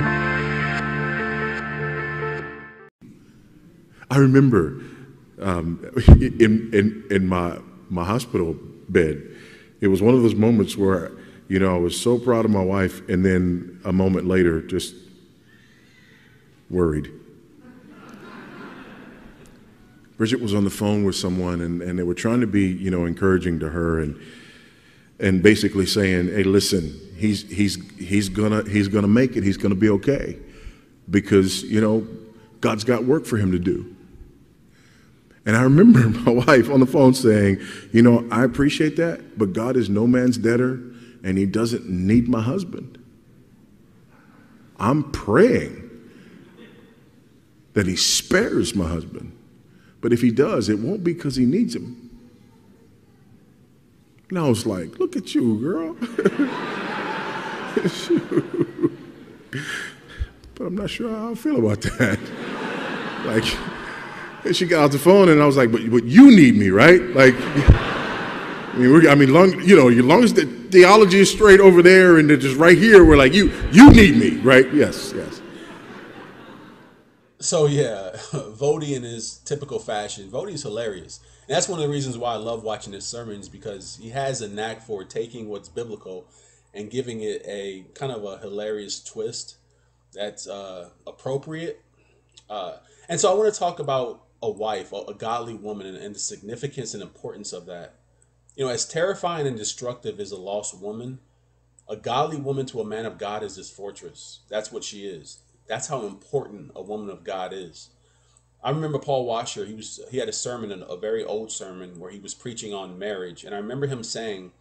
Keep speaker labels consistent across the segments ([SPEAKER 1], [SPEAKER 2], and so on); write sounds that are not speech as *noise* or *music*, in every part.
[SPEAKER 1] I remember um, in, in, in my, my hospital bed, it was one of those moments where, you know, I was so proud of my wife, and then a moment later, just worried. Bridget was on the phone with someone, and, and they were trying to be, you know, encouraging to her, and and basically saying, "Hey, listen, he's he's he's gonna he's gonna make it. He's gonna be okay, because you know, God's got work for him to do." And I remember *laughs* my wife on the phone saying, You know, I appreciate that, but God is no man's debtor and he doesn't need my husband. I'm praying that he spares my husband. But if he does, it won't be because he needs him. And I was like, Look at you, girl. *laughs* but I'm not sure how I feel about that. *laughs* like, and she got off the phone, and I was like, "But, but you need me, right? Like, I mean, I mean, long, you know, as long as the theology is straight over there, and just right here, we're like, you, you need me, right? Yes, yes.
[SPEAKER 2] So yeah, *laughs* Voddie in his typical fashion, Voddie's hilarious. And that's one of the reasons why I love watching his sermons because he has a knack for taking what's biblical and giving it a kind of a hilarious twist that's uh, appropriate. Uh, and so I want to talk about a wife, a, a godly woman, and, and the significance and importance of that. You know, as terrifying and destructive as a lost woman, a godly woman to a man of God is this fortress. That's what she is. That's how important a woman of God is. I remember Paul Washer. He was he had a sermon, a very old sermon, where he was preaching on marriage, and I remember him saying,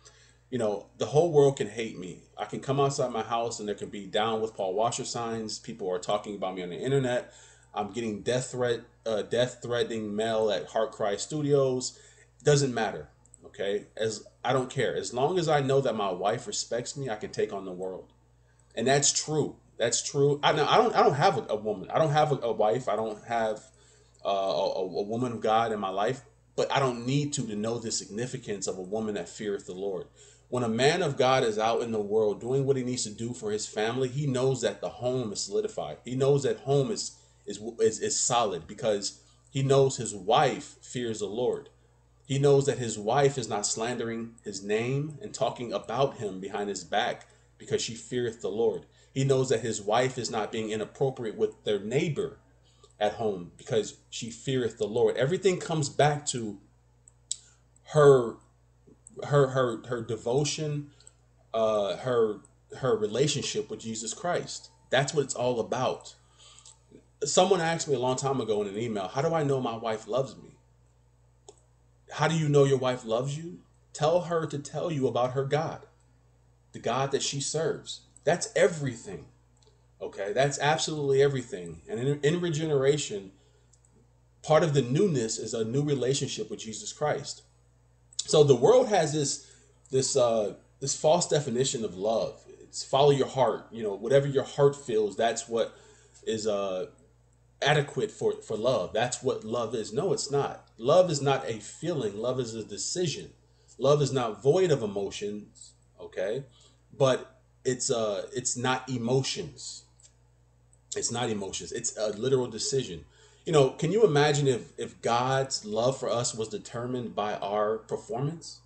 [SPEAKER 2] "You know, the whole world can hate me. I can come outside my house, and there can be down with Paul Washer signs. People are talking about me on the internet. I'm getting death threat, uh, death threatening mail at Heart Cry Studios. Doesn't matter. Okay, as I don't care. As long as I know that my wife respects me, I can take on the world, and that's true. That's true. I know I don't. I don't have a, a woman. I don't have a, a wife. I don't have uh, a, a woman of God in my life. But I don't need to to know the significance of a woman that feareth the Lord. When a man of God is out in the world doing what he needs to do for his family, he knows that the home is solidified. He knows that home is is, is, is solid because he knows his wife fears the Lord. He knows that his wife is not slandering his name and talking about him behind his back because she feareth the Lord. He knows that his wife is not being inappropriate with their neighbor at home because she feareth the Lord. Everything comes back to her her her her devotion, uh her her relationship with Jesus Christ. That's what it's all about someone asked me a long time ago in an email, how do I know my wife loves me? How do you know your wife loves you? Tell her to tell you about her God, the God that she serves. That's everything. Okay, that's absolutely everything. And in, in regeneration, part of the newness is a new relationship with Jesus Christ. So the world has this this uh, this false definition of love. It's follow your heart. You know, whatever your heart feels, that's what is uh adequate for for love. That's what love is. No, it's not. Love is not a feeling. Love is a decision. Love is not void of emotions, okay? But it's uh it's not emotions. It's not emotions. It's a literal decision. You know, can you imagine if if God's love for us was determined by our performance?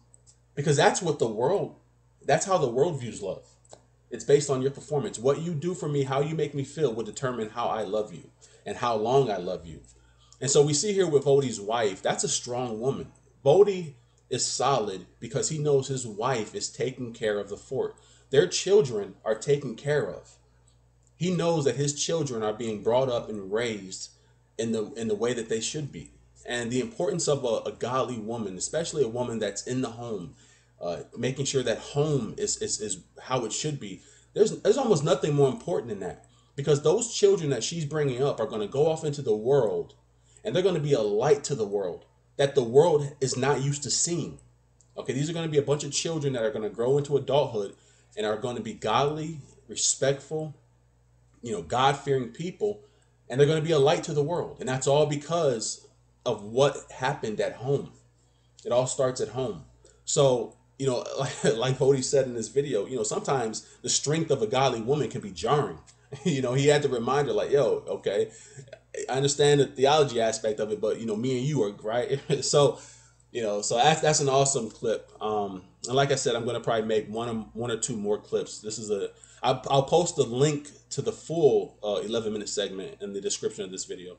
[SPEAKER 2] Because that's what the world that's how the world views love. It's based on your performance. What you do for me, how you make me feel will determine how I love you and how long I love you. And so we see here with Voddie's wife, that's a strong woman. Voddie is solid because he knows his wife is taking care of the fort. Their children are taken care of. He knows that his children are being brought up and raised in the in the way that they should be. And the importance of a, a godly woman, especially a woman that's in the home, uh, making sure that home is, is, is how it should be. There's, there's almost nothing more important than that because those children that she's bringing up are going to go off into the world and they're going to be a light to the world that the world is not used to seeing. Okay, these are going to be a bunch of children that are going to grow into adulthood and are going to be godly, respectful, you know, God fearing people, and they're going to be a light to the world. And that's all because of what happened at home. It all starts at home. So you know, *laughs* like, like said in this video, you know, sometimes the strength of a godly woman can be jarring. *laughs* you know, he had to remind her, like, yo, okay, I understand the theology aspect of it, but you know, me and you are right. *laughs* so, you know, so that's that's an awesome clip. Um, and like I said, I'm gonna probably make one or, one or two more clips. This is a I'll, I'll post the link to the full uh, 11 minute segment in the description of this video.